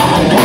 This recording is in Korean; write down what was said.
Yeah.